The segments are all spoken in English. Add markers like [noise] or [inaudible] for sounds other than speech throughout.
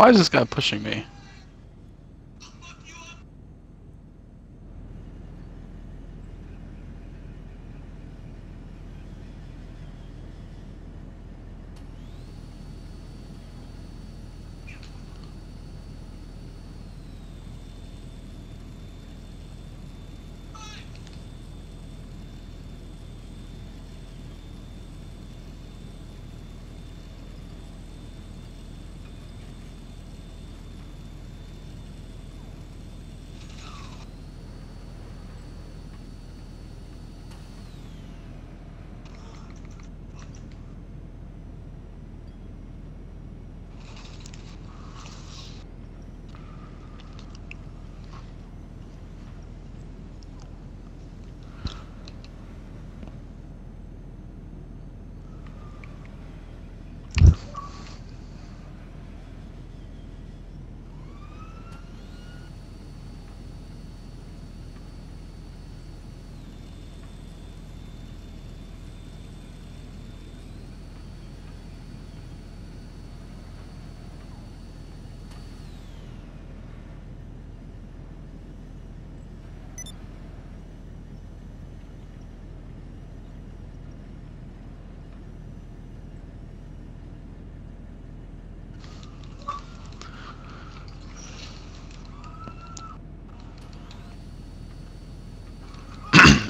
Why is this guy pushing me?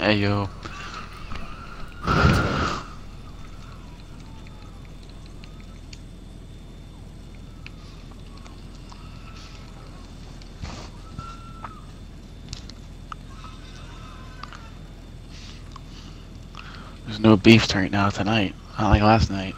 Hey yo. There's no beef right now tonight. Not like last night.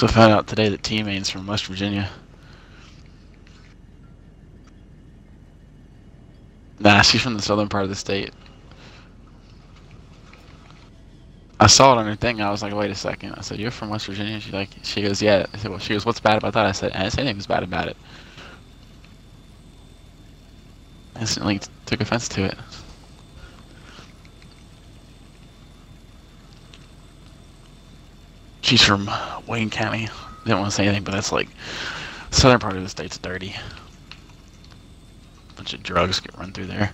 So I found out today that T Main's from West Virginia. Nah, she's from the southern part of the state. I saw it on her thing. I was like, wait a second. I said, you're from West Virginia? She like, she goes, yeah. I said, well, she goes, what's bad about that? I said, eh, I didn't say anything was bad about it. I instantly took offense to it. She's from Wayne County. Didn't want to say anything, but that's like southern part of the state's dirty. Bunch of drugs get run through there.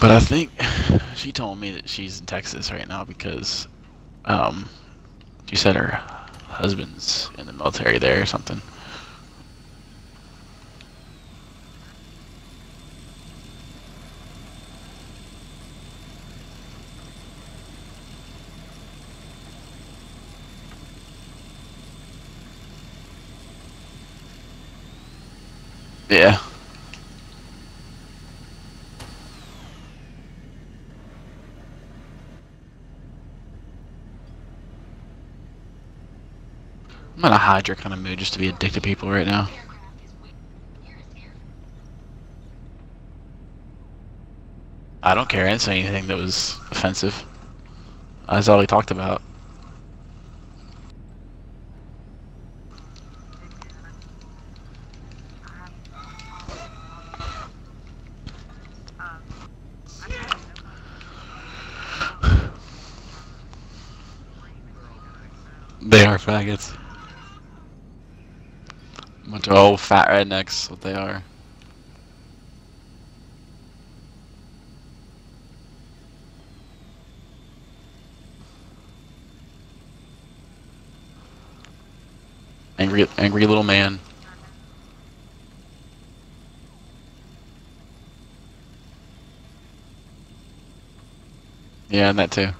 But I think [sighs] she told me that she's in Texas right now because um, she said her husband's in the military there or something. Yeah. I'm in a Hydra kind of mood just to be a dick to people right now. I don't care. I didn't say anything that was offensive. That's all we talked about. Faggots. Bunch of old fat rednecks, what they are. Angry, angry little man. Yeah, and that too.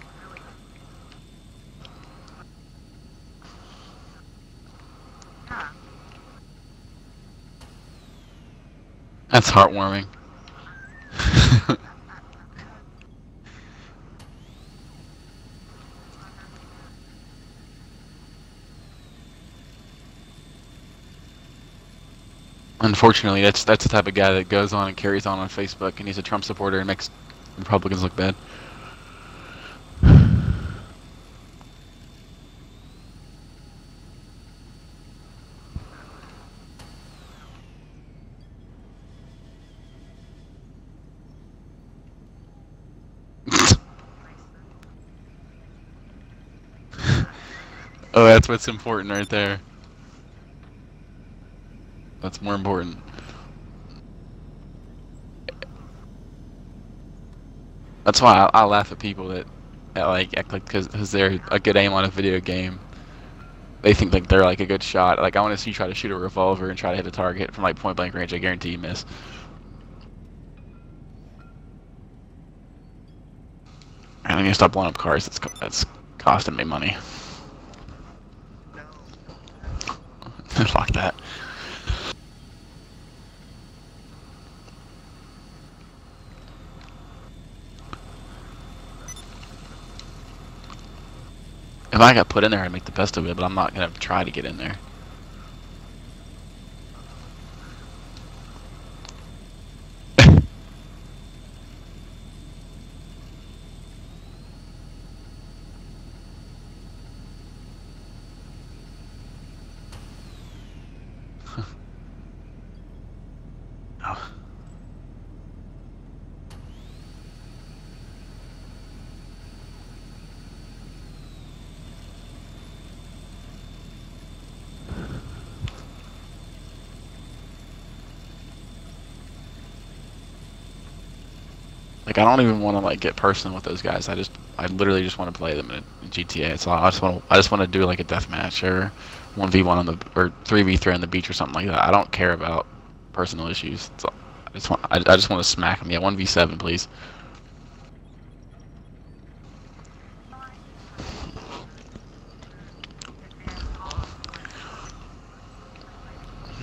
That's heartwarming. Unfortunately, that's that's the type of guy that goes on and carries on on Facebook, and he's a Trump supporter and makes Republicans look bad. Oh, that's what's important right there. That's more important. That's why I, I laugh at people that, that like act like because they're a good aim on a video game. They think like they're like a good shot. Like I want to see you try to shoot a revolver and try to hit a target from like point blank range. I guarantee you miss. I need to stop blowing up cars. That's that's costing me money. Fuck that. If I got put in there, I'd make the best of it, but I'm not gonna try to get in there. Like I don't even want to like get personal with those guys. I just I literally just want to play them in, GTA. So I just want to I just want to do like a death match or one v one on the or three v three on the beach or something like that. I don't care about personal issues. So I just want I, I just want to smack them. Yeah, one v seven, please.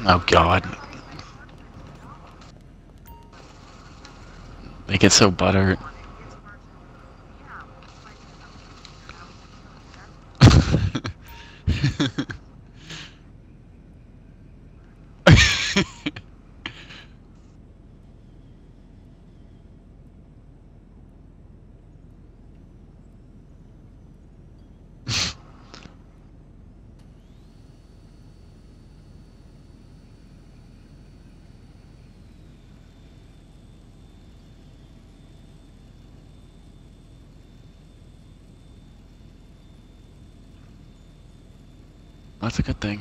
Oh God. Get so buttered. That's a good thing.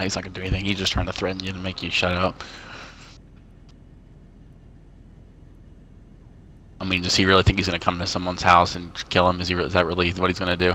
He's not gonna do anything. He's just trying to threaten you to make you shut up. I mean, does he really think he's gonna come to someone's house and kill him? Is he? Is that really what he's gonna do?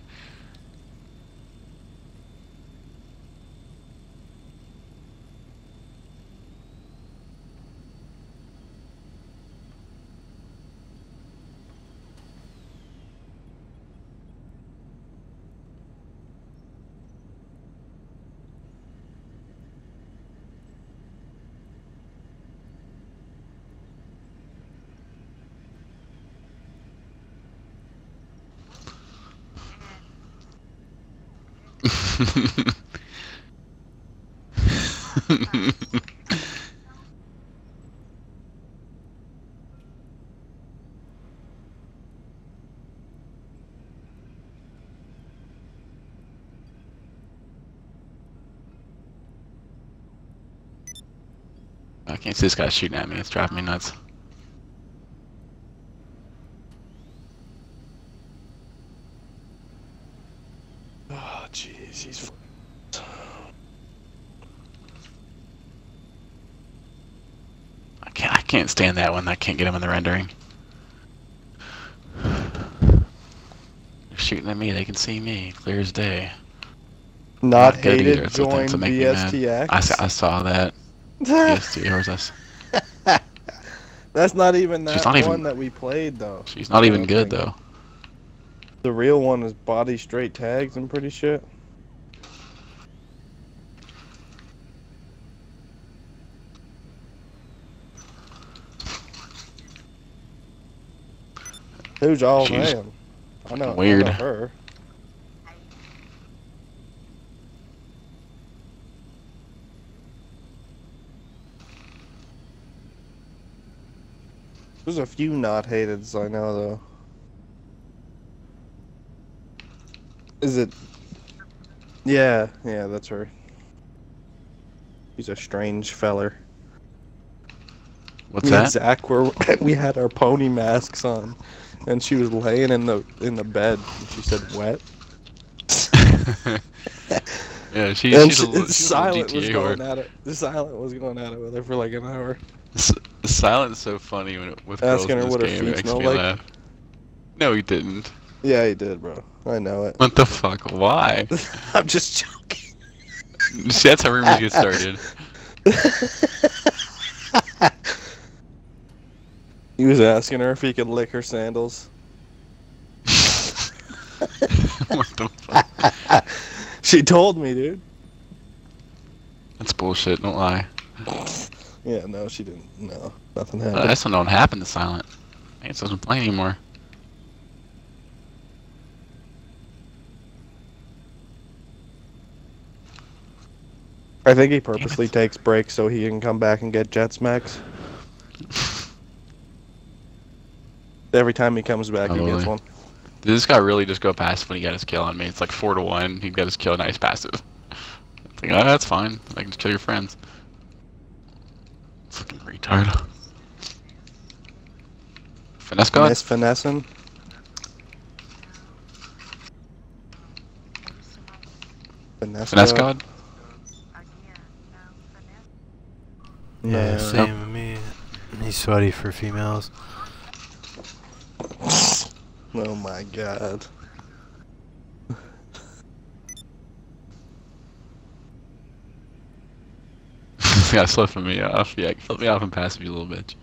I can't see this guy shooting at me. It's driving me nuts. Oh, jeez, he's. I can't. I can't stand that one. I can't get him in the rendering. They're shooting at me. They can see me. Clear as day. Not, Not hated. either. Join to make me mad. BSTX. I, saw- I saw that. This? [laughs] That's not even that not one even- that we played though. She's not even good though. The real one is body straight tags. I'm pretty sure. Who's all She's man? I know. I weird. know her. There's a few not hateds I know though. Is it? Yeah, yeah, that's her. He's a strange feller. What's Me that? Zach were [laughs] we had our pony masks on, and she was laying in the in the bed. And she said wet. [laughs] yeah, she, and she's she, a, she's a silent was going whore. at it. Silent was going at it with her for like an hour. S- Silent's so funny when it, with Asking her girls in what her this game. It feet smell like? laugh. No, he didn't. Yeah, he did, bro. I know it. What the fuck? Why? [laughs] I'm just joking. See, That's how rumors get started. [laughs] he was asking her if he could lick her sandals. what the fuck? She told me, dude. That's bullshit. Don't lie. Yeah, no, she didn't. No, nothing Uh, happened. that's what don't happen to Silent. I guess doesn't play anymore. I think he purposely takes breaks so he can come back and get jet smacks. [laughs] Every time he comes back, he gets one. Did this guy really just go passive when he got his kill on me? It's like four to one. He got his kill. Nice passive. It's like, oh, that's fine. I can just kill your friends. Fucking retard. Finesse god? Miss finessing. Finesse, Finesse god. god? Yeah, Yeah. same with me. He's sweaty for females. Oh my god. [laughs] yeah, slipping me off. Yeah, flip me off and passive, you a little bitch.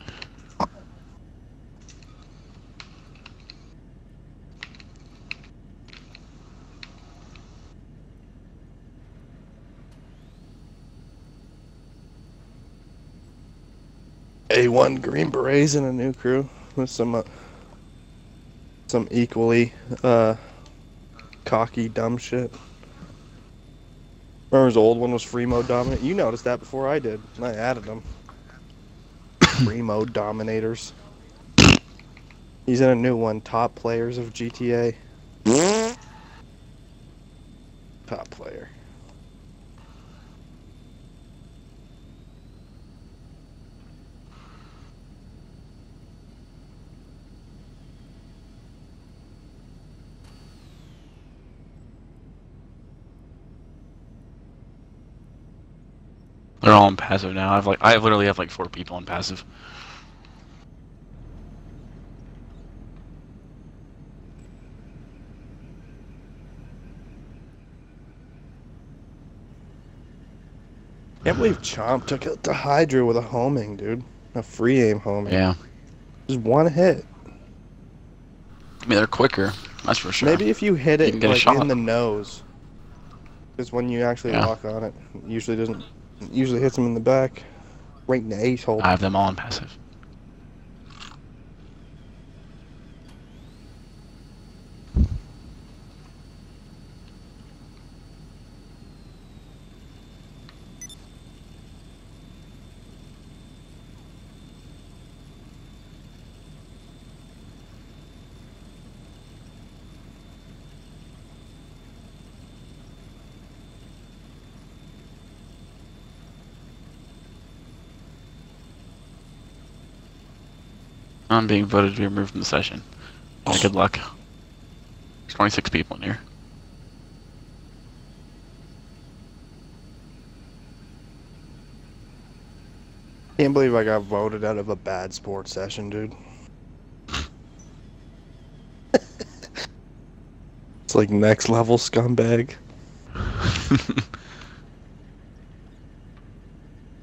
A1 Green Berets and a new crew with some uh, some equally uh, cocky dumb shit. Remember his old one was free mode dominant? You noticed that before I did. and I added them. [coughs] free mode dominators. He's in a new one. Top players of GTA. [laughs] Top player. They're all on passive now. I've like I literally have like four people on passive. Can't believe Chomp took out the Hydra with a homing, dude. A free aim homing. Yeah. Just one hit. I mean they're quicker. That's for sure. Maybe if you hit it a like in the nose. Because when you actually Yeah. lock on it, it usually doesn't. Usually hits him in the back, right in the ace hole. I have them all on passive. I'm being voted to be removed from the session. Yeah, good luck. There's 26 people in here. Can't believe I got voted out of a bad sports session, dude. [laughs] it's like next level scumbag. [laughs]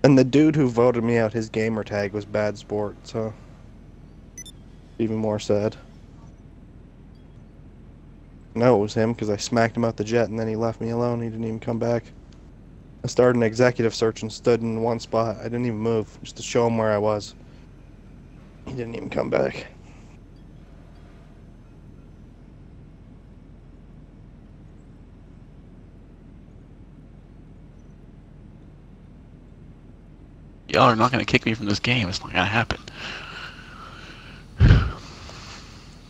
And the dude who voted me out, his gamer tag was bad sport, so even more sad. No, it was him because I smacked him out the jet and then he left me alone. He didn't even come back. I started an executive search and stood in one spot. I didn't even move just to show him where I was. He didn't even come back. Y'all are not gonna kick me from this game. It's not gonna happen.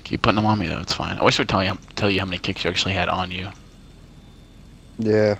Keep putting them on me though. It's fine. I wish I would tell you tell you how many kicks you actually had on you. Yeah.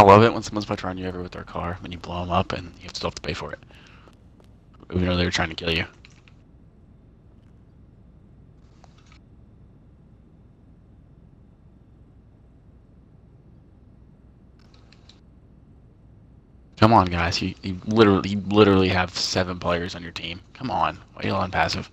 I love it when someone's about to run you over with their car when you blow them up and you still have to pay for it. Even though they were trying to kill you. Come on, guys. You, you literally you literally have seven players on your team. Come on. Why are you on passive?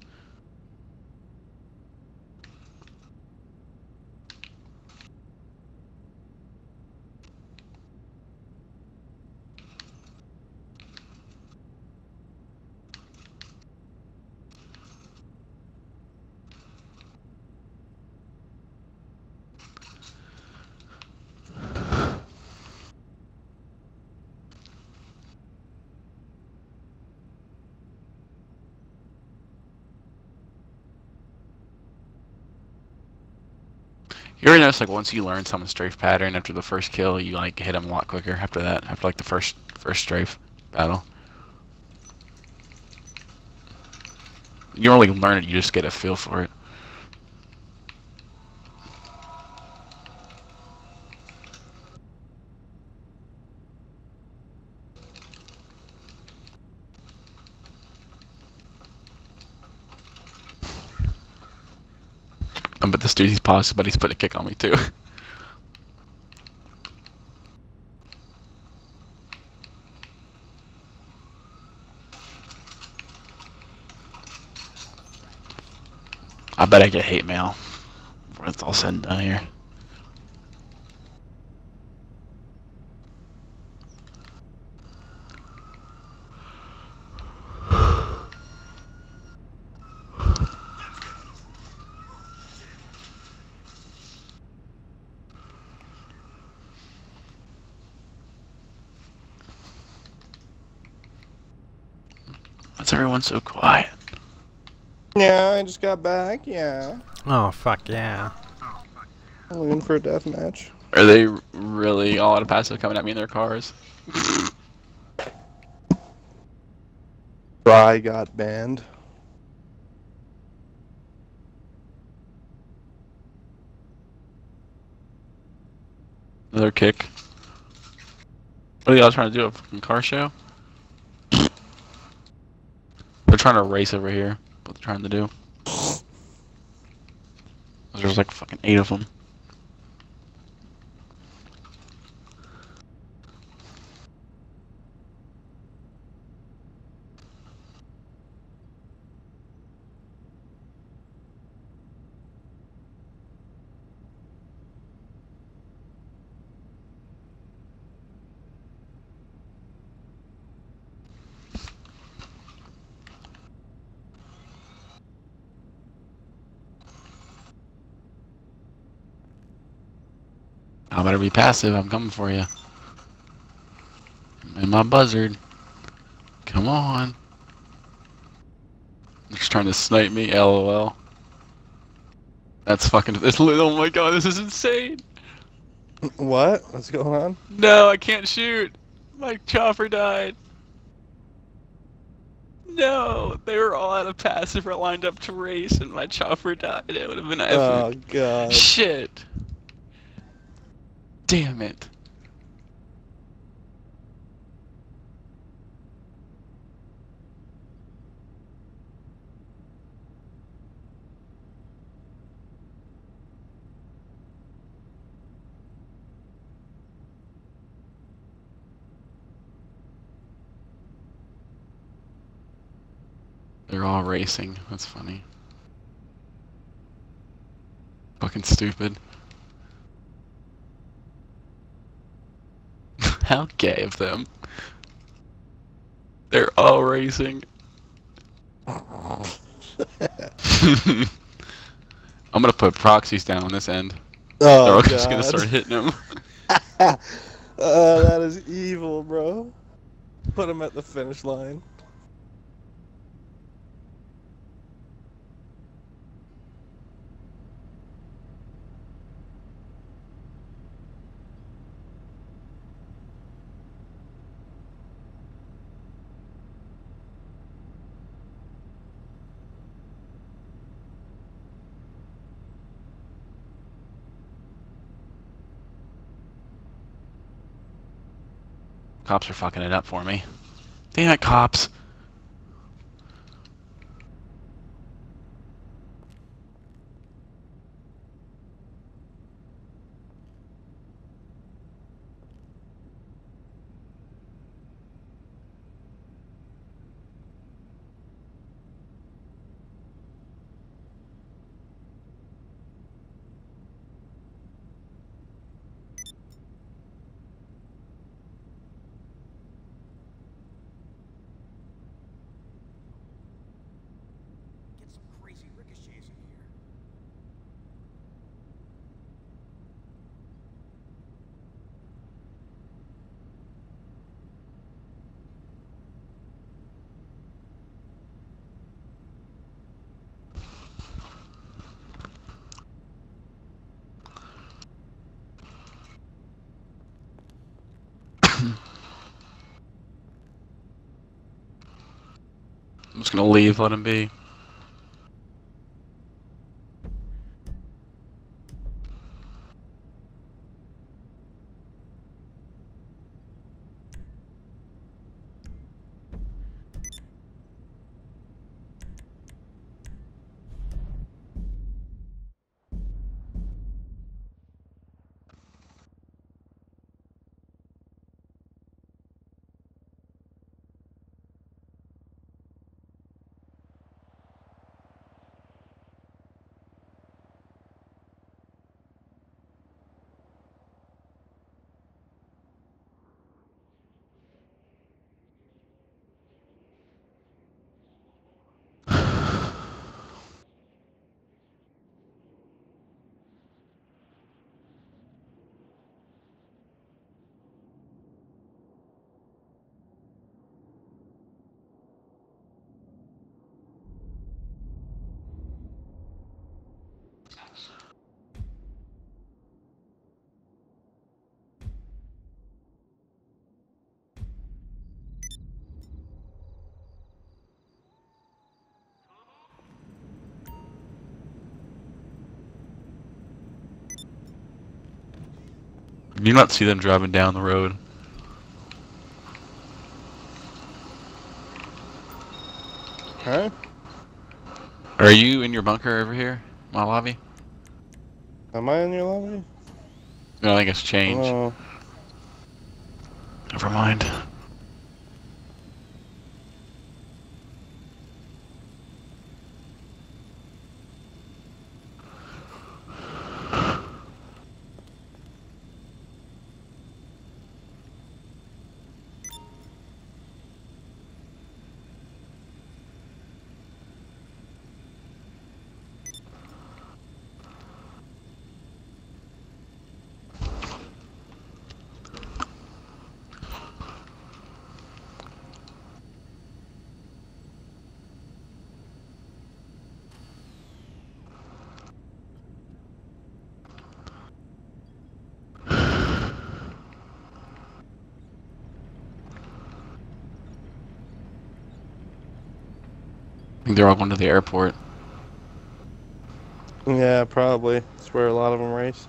You ever notice like once you learn someone's strafe pattern after the first kill, you like hit them a lot quicker after that, after like the first first strafe battle. You don't really learn it, you just get a feel for it. Dude, he's paused, but he's put a kick on me too. I bet I get hate mail it's all said and done here. Why's everyone so quiet? Yeah, I just got back. Yeah. Oh, fuck yeah. I'm looking for a death match. Are they really all out of passive coming at me in their cars? Fry got banned. Another kick. What are y'all trying to do? A fucking car show? They're trying to race over here. What they're trying to do. There's like fucking eight of them. Passive. I'm coming for you. And my buzzard. Come on. He's trying to snipe me. LOL. That's fucking. [laughs] This, oh my god, this is insane. What? What's going on? No, I can't shoot. My chopper died. No, they were all out of passive or lined up to race, and my chopper died. It would have been Oh epic. god. Shit. Damn it. They're all racing. That's funny. Fucking stupid. How gay of them. They're all racing. [laughs] I'm gonna put proxies down on this end. Oh, They're all god. just gonna start hitting them. [laughs] oh, that is evil, bro. Put him at the finish line. Cops are fucking it up for me. Damn it, cops. Get some crazy ricochets in here. I'm just gonna leave, let him be. You not see them driving down the road? Huh? Are you in your bunker over here, my lobby? Am I in your lobby? No, I think it's changed. Oh, Never mind. They're all going to the airport. Yeah, probably. That's where a lot of them race.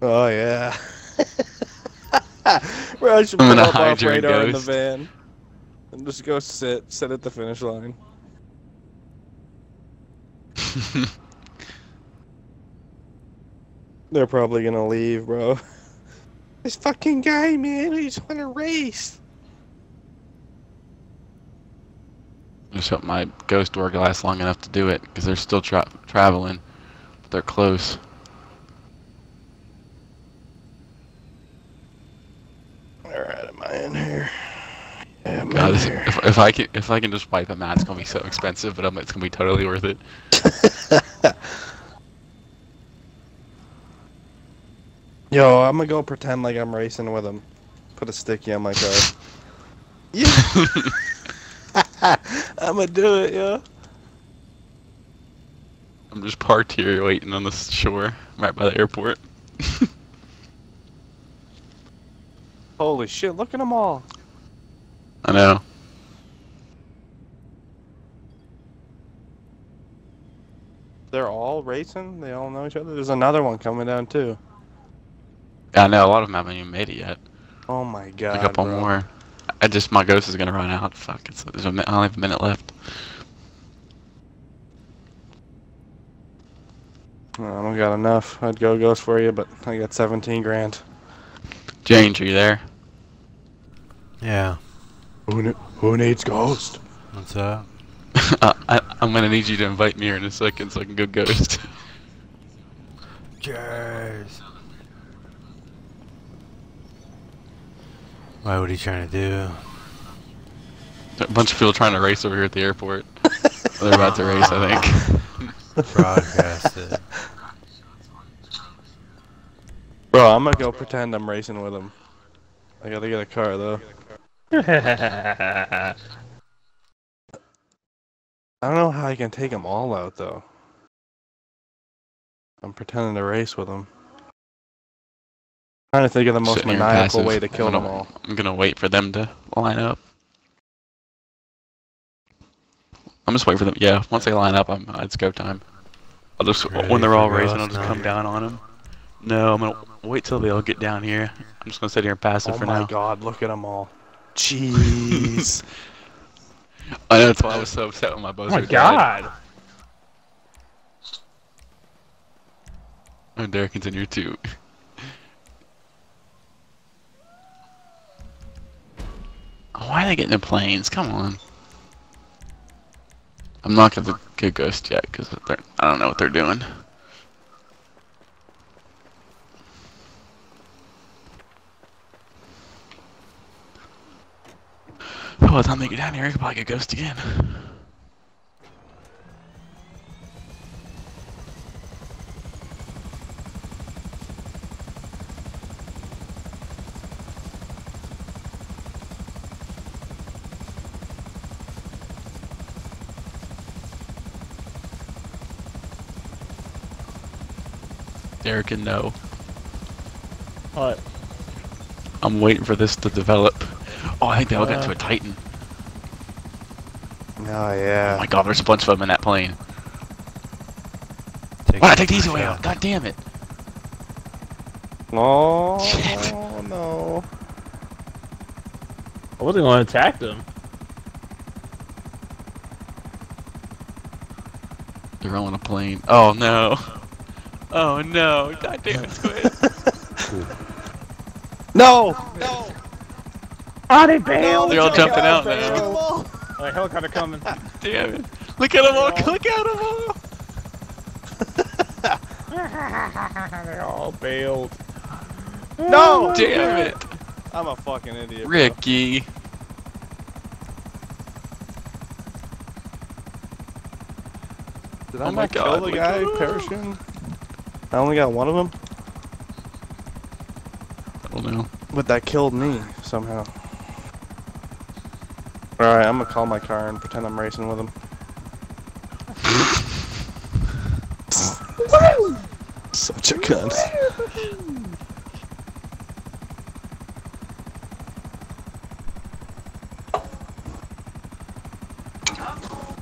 Oh yeah. [laughs] Bro, I should I'm put gonna up hide off radar in the van and just go sit, sit at the finish line. [laughs] They're probably gonna leave, bro. [laughs] This fucking guy, man, we just want to race. Just hope my ghost door lasts long enough to do it, because they're still tra- traveling. But they're close. All right, am I in here? Yeah, I'm God, in this- here. if, if I can if I can just wipe a mat, it's gonna be so expensive, but um, it's gonna be totally worth it. [laughs] Yo, I'm gonna go pretend like I'm racing with him. Put a sticky on my car. [laughs] yeah. [laughs] I'm gonna do it, yo. I'm just parked here waiting on the shore, right by the airport. [laughs] Holy shit, look at them all. I know. They're all racing. They all know each other. There's another one coming down too. Yeah, I know. A lot of them haven't even made it yet. Oh my god. a couple bro. more. I just my ghost is gonna run out. Fuck, it's there's a mi- I only have a minute left. I don't got enough. I'd go ghost for you, but I got 17 grand. James, are you there? Yeah. Who, ne- who needs ghost? What's up? [laughs] uh, I, I'm gonna need you to invite me here in a second so I can go ghost. Cheers. Why? What are you trying to do? a bunch of people trying to race over here at the airport. They're about to race, I think. Broadcast it. Bro, I'm gonna go pretend I'm racing with him. I gotta get a car though. [laughs] I don't know how I can take them all out though. I'm pretending to race with them. Trying to think of the most Sitting maniacal way to kill I'm them gonna- all. I'm gonna wait for them to line up. I'm just waiting for them. Yeah, once they line up, I'm, uh, it's go time. I'll just Ready when they're all racing, I'll just now? come down on them. No, I'm gonna wait till they all get down here. I'm just gonna sit here and passive Oh for now. Oh my god, look at them all. [laughs] Jeez. I know that's why I was so upset when my Oh my god! And Derek continue too. Why are they getting the planes? Come on. I'm not gonna get ghost yet because I don't know what they're doing. Oh, the time they get down here, I could probably get ghost again. Derek and no. What? I'm waiting for this to develop. Oh, I think they all got Uh. to a Titan. oh yeah. Oh my god, there's a bunch of them in that plane. Take Why it did I take these for away? shot. God damn it. No, Shit. no, no. I wasn't going to attack them. They're all on a plane. Oh no. Oh no. God damn it, Squid. [laughs] No! No! Oh, they bailed! They're all jumping out Look at now. them all. Alright, helicopter coming. [laughs] Damn it. Look at them all. Look at them all. [laughs] they all bailed. No! Damn it. I'm a fucking idiot. bro. Ricky. Did Oh I my not God, kill the guy at- parachuting? I only got one of them, oh, I don't but that killed me somehow. Alright, I'm gonna call my car and pretend I'm racing with him. [laughs] Such a cunt.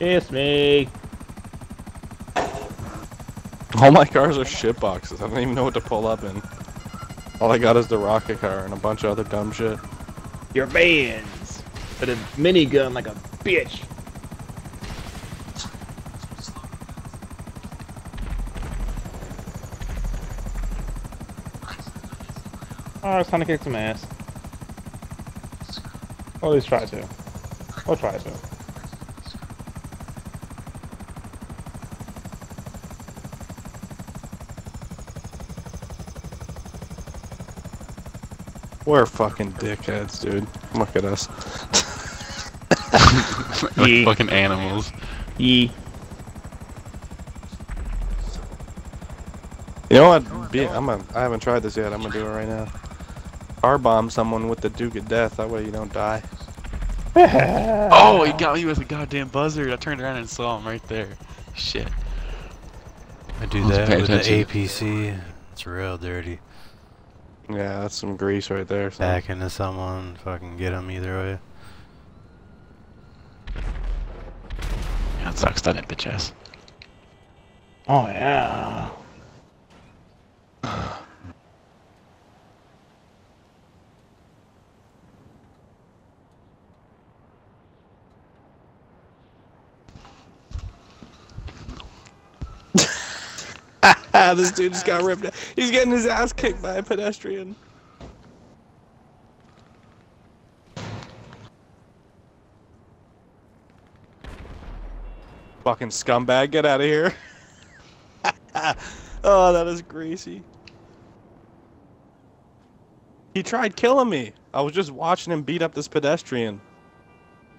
It's me. All my cars are shit boxes. I don't even know what to pull up in. All I got is the rocket car and a bunch of other dumb shit. Your bands. But a minigun like a bitch. Oh, it's time to kick some ass. Or at least try to. Or try to. We're fucking dickheads, dude. Look at us. [laughs] like Yeah. fucking animals. Yee. You know what? Be, I'm a, I haven't tried this yet. I'm gonna do it right now. R bomb someone with the Duke of Death. That way you don't die. [laughs] Oh, he got me with a goddamn buzzard. I turned around and saw him right there. Shit. I do Let's that pay with the. APC. It's real dirty. Yeah, that's some grease right there. son. Back into someone, fucking get them either way. That sucks, doesn't it, bitch ass? Oh yeah. This dude just got ripped. He's getting his ass kicked by a pedestrian. Fucking scumbag, get out of here. [laughs] oh, that is greasy. He tried killing me. I was just watching him beat up this pedestrian.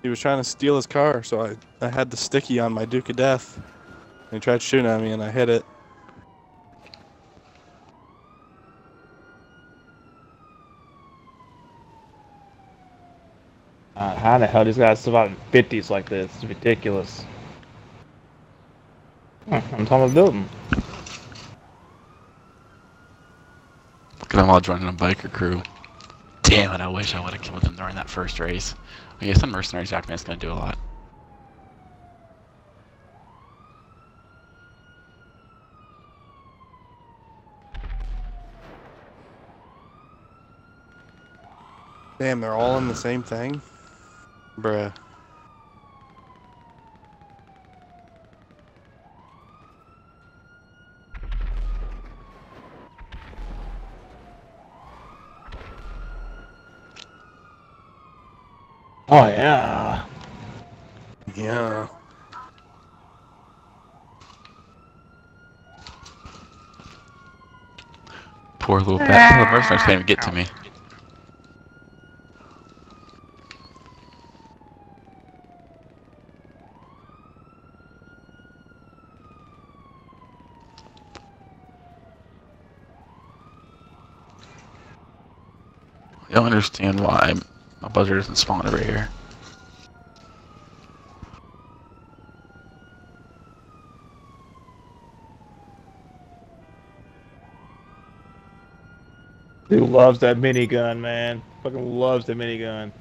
He was trying to steal his car, so I, I had the sticky on my Duke of Death. He tried shooting at me, and I hit it. Uh, how the hell these guys survive in 50s like this? It's ridiculous. Hmm, I'm talking about building. Look at them all joining a biker crew. Damn it, I wish I would have killed them during that first race. I guess some mercenary Jackman's gonna do a lot. Damn, they're all in the same thing? Bruh. Oh yeah. Yeah. Poor little bat. The mercenaries can't even get to me. Don't understand why my buzzard doesn't spawn over here. Dude loves that minigun, man. Fucking loves the minigun.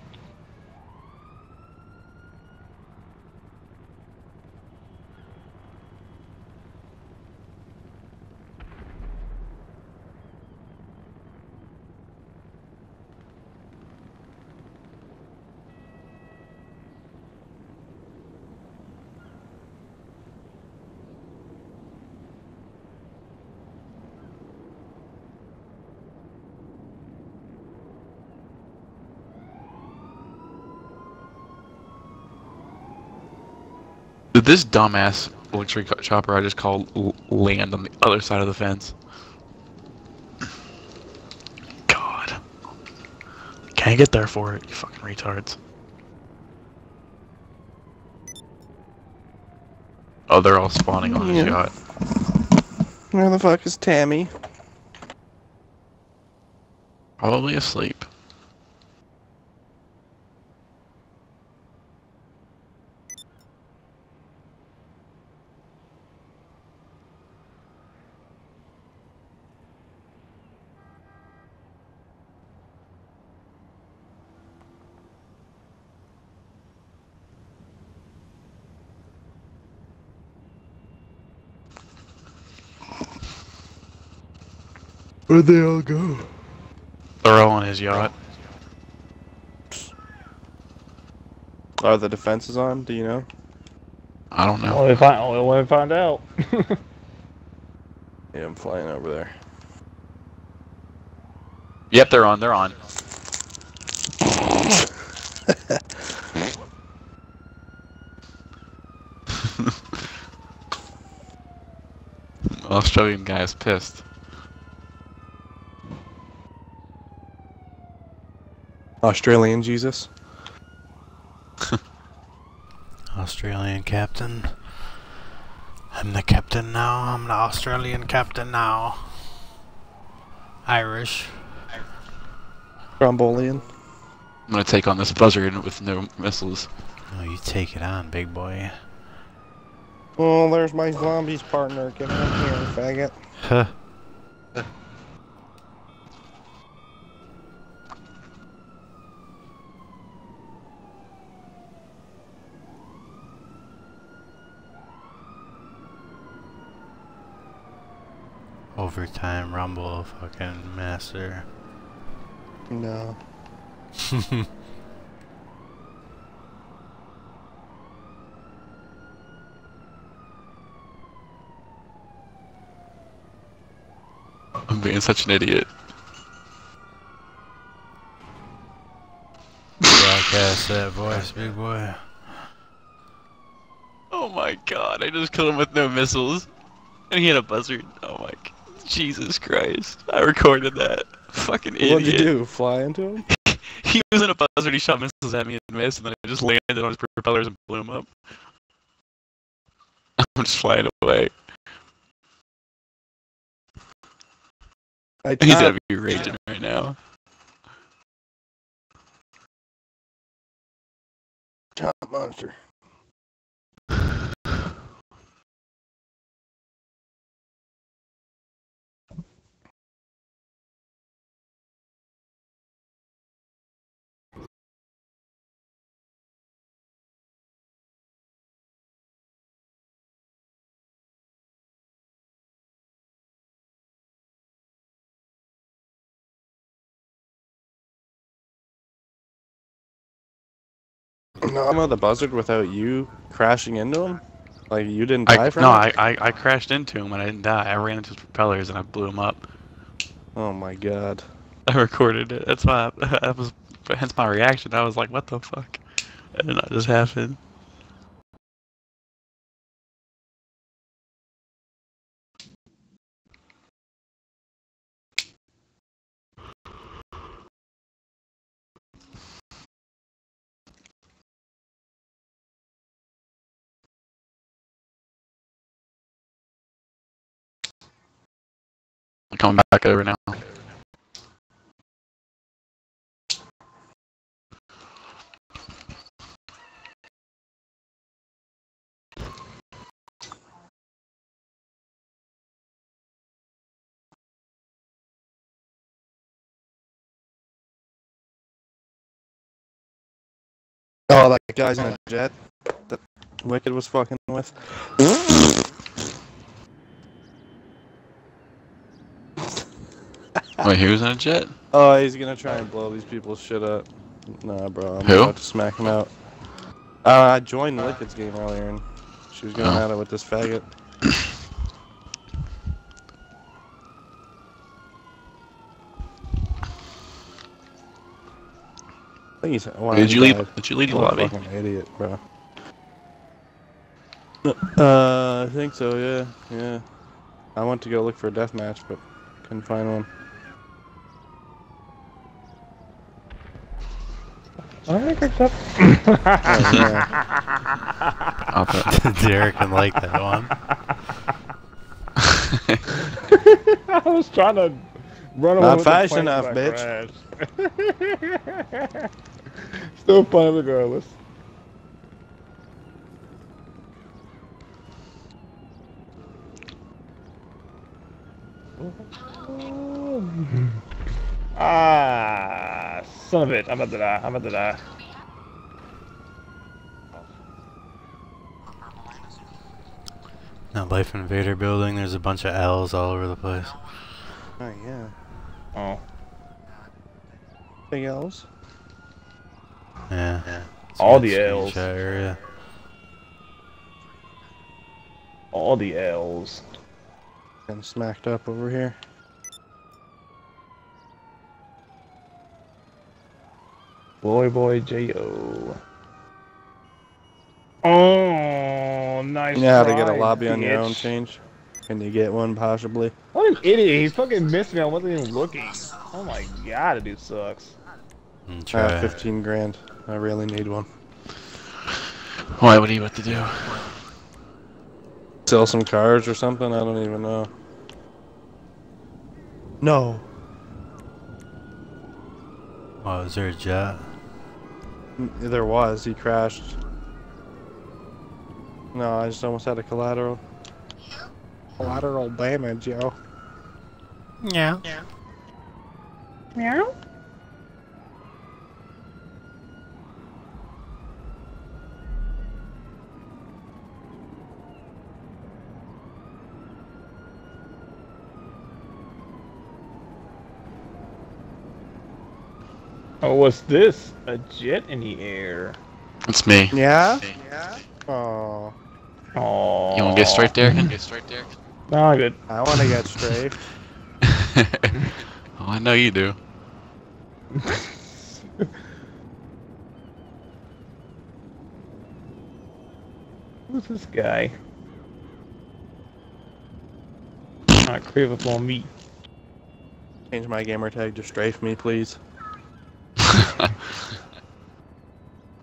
This dumbass co- chopper I just called l- land on the other side of the fence? God. Can't get there for it, you fucking retards. Oh, they're all spawning on Yeah. his yacht. Where the fuck is Tammy? Probably asleep. Where'd they all go? They're all on his yacht. Are the defenses on? Do you know? I don't know. Only find, only when we find out. [laughs] Yeah, I'm flying over there. Yep, they're on. They're on. [laughs] [laughs] Australian guy is pissed. Australian Jesus. [laughs] Australian captain. I'm the captain now. I'm the Australian captain now. Irish. Strombolian. I'm gonna take on this buzzard with no missiles. Oh, you take it on, big boy. Oh, there's my zombies partner. Get in here, faggot. Huh. Overtime Rumble fucking master. No. [laughs] I'm being such an idiot. Broadcast that voice, big boy. Oh my god, I just killed him with no missiles. And he had a buzzard. Jesus Christ. I recorded that. Fucking idiot. What'd you do? Fly into him? [laughs] He was in a buzzard, he shot missiles at me and missed, and then I just landed on his propellers and blew him up. [laughs] I'm just flying away. I He's gotta be raging right now. Top monster. No, I'm on the buzzard without you crashing into him. Like you didn't die I, from no, it? I, I, I crashed into him and I didn't die. I ran into his propellers and I blew him up. Oh my god. I recorded it. That's why I, [laughs] that was hence my reaction. I was like, what the fuck? And that just happened. Coming back over now. Oh, that guy's in a jet. That Wicked was fucking with. [laughs] Wait, he was in a jet? Oh, he's gonna try and blow these people's shit up. Nah, bro. I'm Who? about to smack him out. Uh, I joined Wicked's game earlier and she was going Oh. at it with this faggot. I think he's. Wow, Did you leave? died. Did you leave the lobby? fucking idiot, bro. Uh, I think so. Yeah, yeah. I went to go look for a death match, but couldn't find one. Alright, good stuff. Oh, yeah. I'll bet. Derek can like that one. [laughs] I was trying to run away Not with the fast plane, enough, but I bitch. crashed. [laughs] Still fun regardless. [laughs] Ah, son of it! I'm about to die. I'm about to die. That Life Invader building, there's a bunch of L's all over the place. Oh yeah. Oh. Big L's. Yeah. All the a L's. screenshot area. All the L's. Getting smacked up over here. Boy, boy, J.O. Oh, nice. You know how to get a try, lobby on your own change? Can you get one possibly? What an idiot. He fucking missed me. I wasn't even looking. Oh my god, the dude sucks. Mm, I Try. have 15 grand. I really need one. Why would he what to do? Sell some cars or something? I don't even know. No. Oh, is there a jet? N- There was. He crashed. No, I just almost had a collateral. Collateral damage, yo. Yeah. Meow. Oh, what's this? A jet in the air. It's me. Yeah? Yeah? Oh, Oh. You want to get straight there? Can get straight there? No, I'm good. I want to get straight. [laughs] oh, I know you do. [laughs] Who's this guy? Not crave up on me. Change my gamer tag to strafe me, please. [laughs]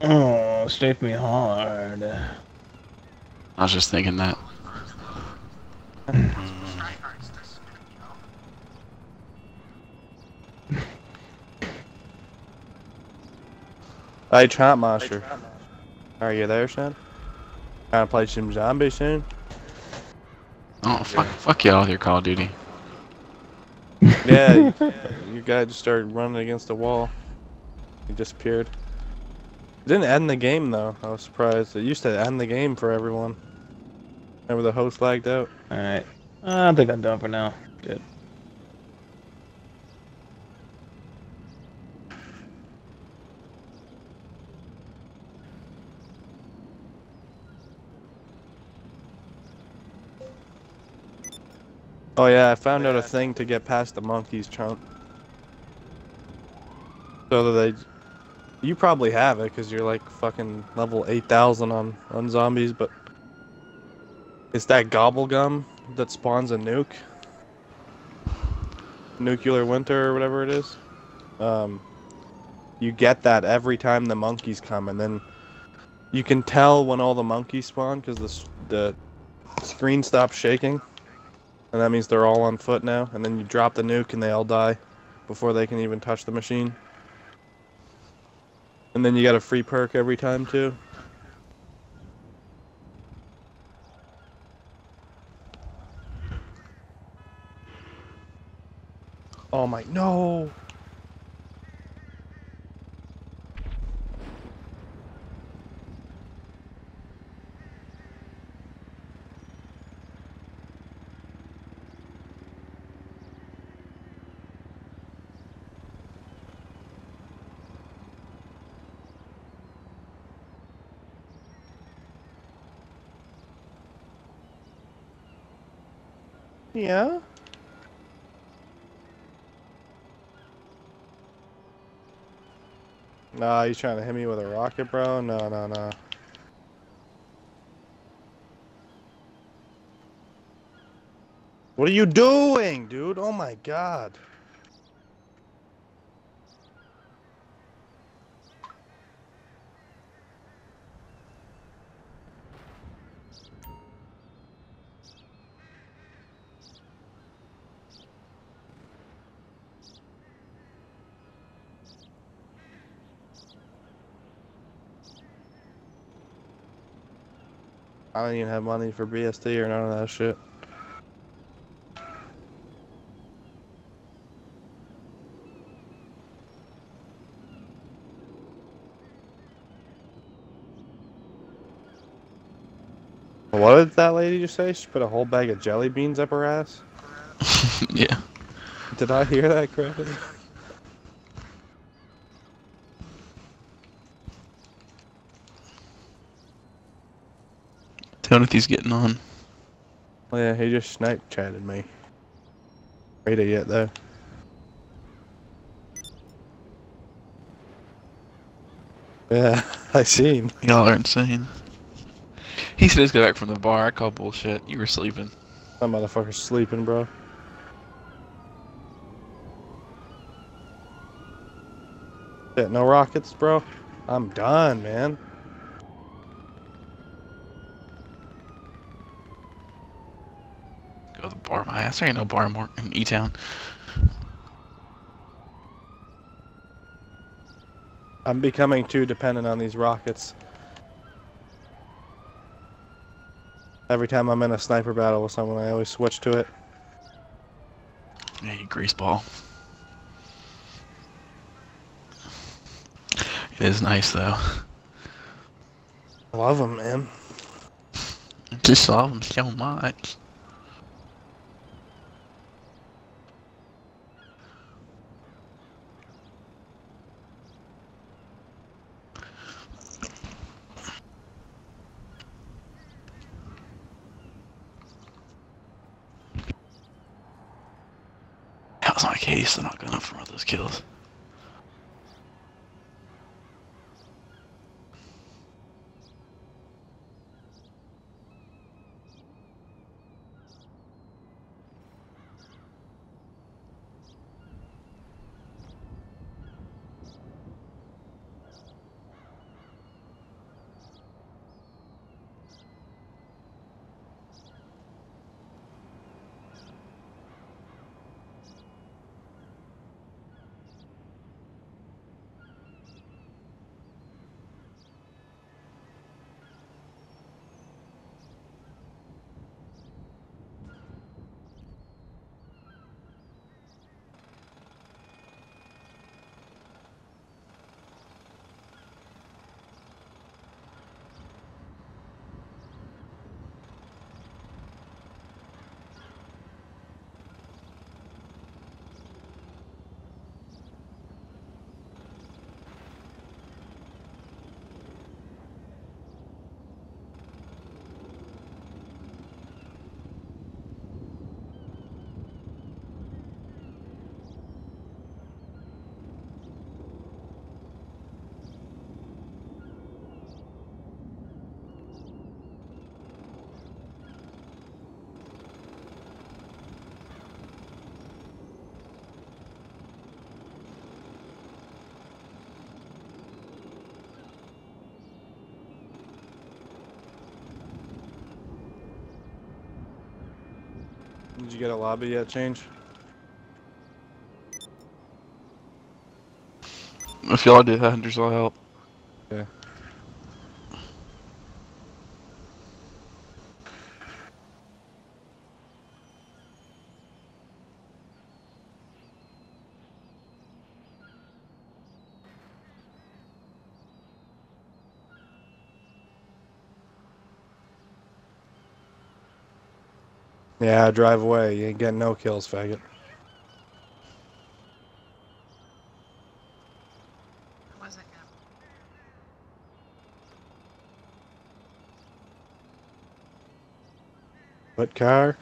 Oh, strafe me hard. I was just thinking that. Hey, Trump Monster. Are you there, son? Trying to play some zombies soon? Oh, fuck, fuck y'all with your Call of Duty. Yeah, [laughs] you, you guy just started running against the wall. He disappeared. It didn't end the game though. I was surprised. It used to end the game for everyone. Remember the host lagged out? Alright. I think I'm done for now. Good. Oh yeah, I found out a thing to get past the monkeys, Trump. So that they, you probably have it because you're like fucking level eight thousand on on zombies, but it's that gobble gum that spawns a nuke, nuclear winter or whatever it is. Um, you get that every time the monkeys come, and then you can tell when all the monkeys spawn because the the screen stops shaking. And that means they're all on foot now. And then you drop the nuke and they all die before they can even touch the machine. And then you got a free perk every time too. Oh my no! Yeah? Nah, he's trying to hit me with a rocket, bro. No, no, no. What are you doing, dude? Oh my god. I don't even have money for BST or none of that shit. What did that lady just say? She put a whole bag of jelly beans up her ass? [laughs] yeah. Did I hear that correctly? Timothy's getting on. Oh yeah, he just snipe chatted me. Read it yet though. Yeah, [laughs] I seen. Y'all are insane. He said he's got back from the bar. I call bullshit. You were sleeping. That motherfucker's sleeping, bro. Shit, no rockets, bro. I'm done, man. Go to the bar. My ass. There ain't no bar more in E Town. I'm becoming too dependent on these rockets. Every time I'm in a sniper battle with someone, I always switch to it. Yeah, you greaseball. It is nice though. I love them, man. Just love them so much. That case. They're not gonna promote those kills. Did you get a lobby yet, Change? If y'all do Hunters will help. Yeah. Yeah, drive away. You ain't getting no kills, faggot. What car?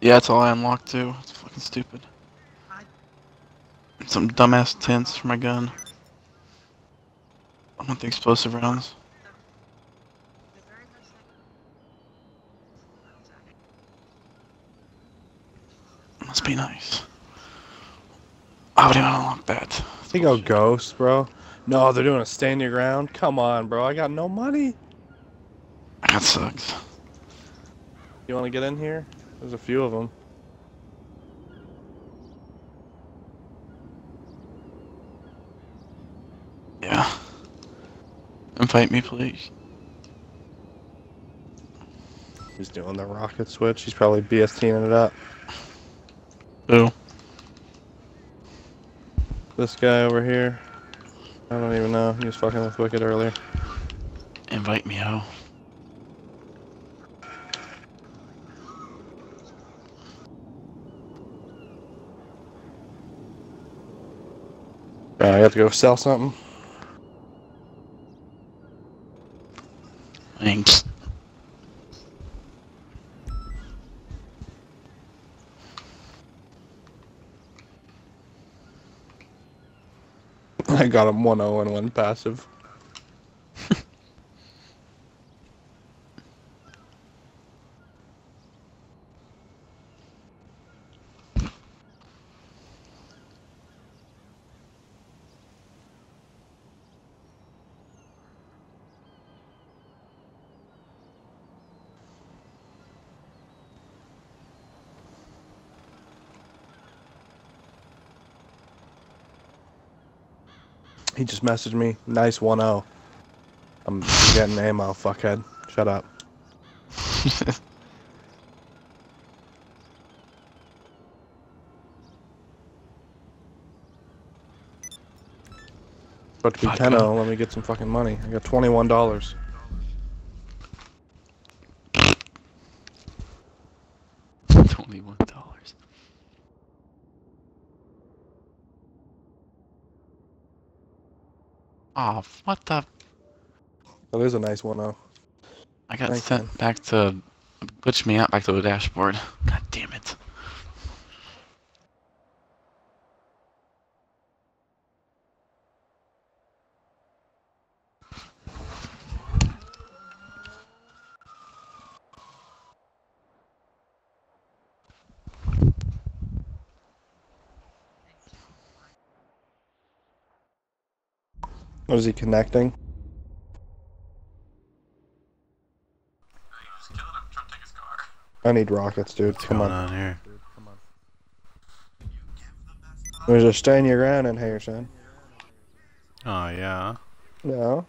Yeah, it's all I unlocked too. It's fucking stupid. Some dumbass tents for my gun. I want the explosive rounds. the very first thing. Must be nice. I would even unlock that. They go ghost, bro. No, they're doing a stand your ground. Come on, bro. I got no money. That sucks. You want to get in here? There's a few of them. Yeah. Invite me, please. He's doing the rocket switch. He's probably BSTing it up. Who? This guy over here. I don't even know. He was fucking with Wicked earlier. Invite me out. Uh, I have to go sell something. Got him 1 0 and 1 passive. He just messaged me. Nice 1 0. I'm getting ammo, fuckhead. Shut up. [laughs] About to be Fuck 10 up. 0. Let me get some fucking money. I got $21. Oh, what the? Oh, that is a nice oh. 1 though. I got Thanks, sent man. back to, glitched me out back to the dashboard. God damn it. What is he connecting? I need rockets, dude. What's Come on. on here? There's a stand your ground in here, son. Oh yeah. No.